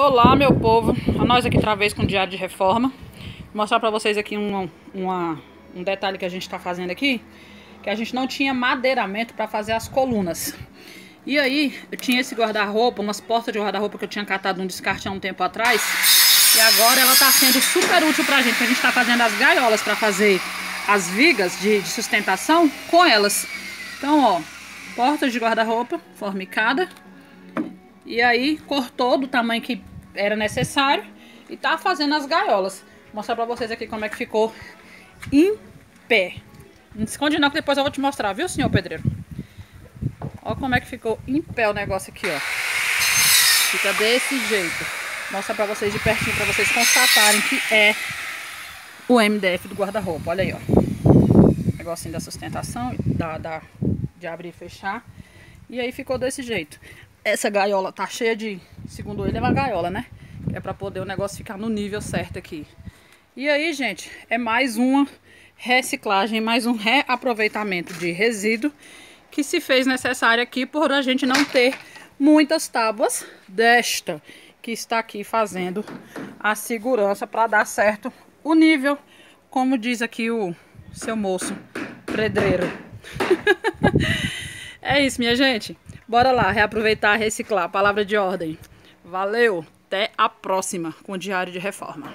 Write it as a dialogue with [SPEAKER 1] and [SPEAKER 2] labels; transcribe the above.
[SPEAKER 1] Olá, meu povo. A nós aqui outra vez com o Diário de Reforma. Vou mostrar pra vocês aqui um, uma, um detalhe que a gente tá fazendo aqui. Que a gente não tinha madeiramento pra fazer as colunas. E aí, eu tinha esse guarda-roupa, umas portas de guarda-roupa que eu tinha catado um descarte há um tempo atrás. E agora ela tá sendo super útil pra gente. A gente tá fazendo as gaiolas pra fazer as vigas de, de sustentação com elas. Então, ó, portas de guarda-roupa formicada e aí cortou do tamanho que era necessário e tá fazendo as gaiolas. Vou mostrar pra vocês aqui como é que ficou em pé. Não esconde não que depois eu vou te mostrar, viu, senhor pedreiro? Olha como é que ficou em pé o negócio aqui, ó. Fica desse jeito. Vou mostrar pra vocês de pertinho, pra vocês constatarem que é o MDF do guarda-roupa. Olha aí, ó. Negocinho da sustentação, da, da, de abrir e fechar. E aí ficou desse jeito. Essa gaiola tá cheia de, segundo ele, é uma gaiola, né? É para poder o negócio ficar no nível certo aqui. E aí, gente, é mais uma reciclagem, mais um reaproveitamento de resíduo que se fez necessário aqui por a gente não ter muitas tábuas desta que está aqui fazendo a segurança para dar certo o nível, como diz aqui o seu moço pedreiro. é isso, minha gente. Bora lá, reaproveitar, reciclar. Palavra de ordem. Valeu, até a próxima com o Diário de Reforma.